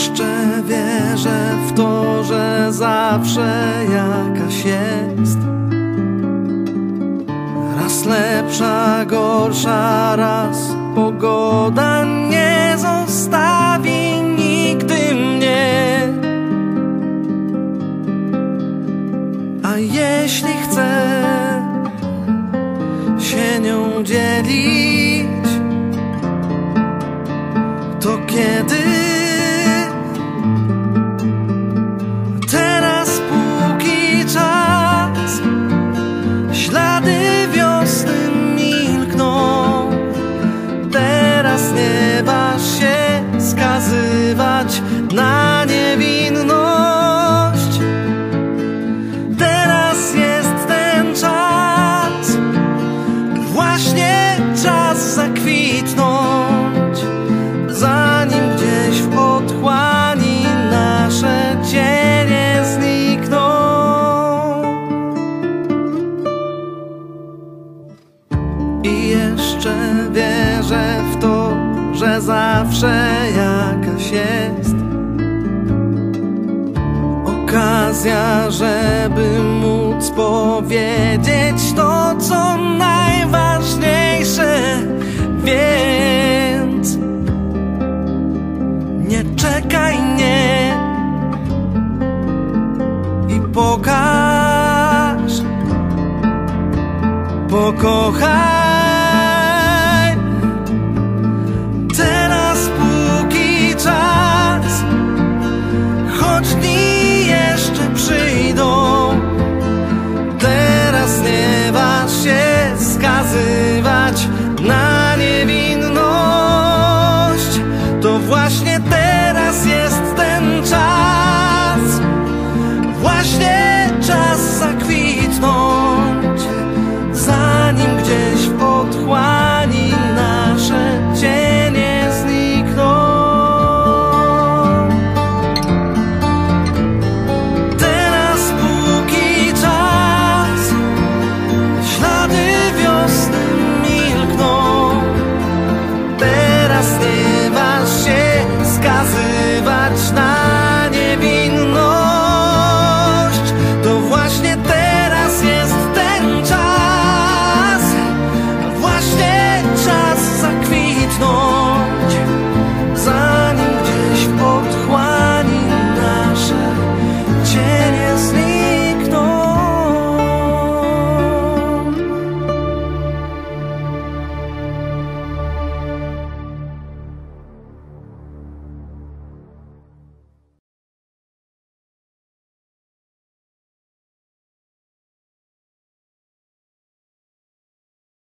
Jeszcze wierzę w to, że zawsze jakaś jest. Raz lepsza, gorsza, raz pogoda nie zostawi nigdy mnie. A jeśli chcę się nią dzielić To kiedy zawsze jakaś jest. Okazja, żeby móc powiedzieć to, co najważniejsze. Więc nie czekaj, nie. I pokaż Pokochaj Zanim gdzieś w otchłani nasze cienie znikną. Teraz póki czas Ślady wiosny milkną. Teraz nie waż się skazywać na